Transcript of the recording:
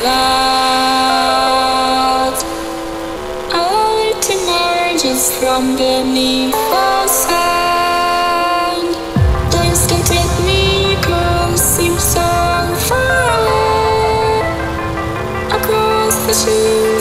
clouds. Our tomorrow just from beneath us. Seems so far away across the sea.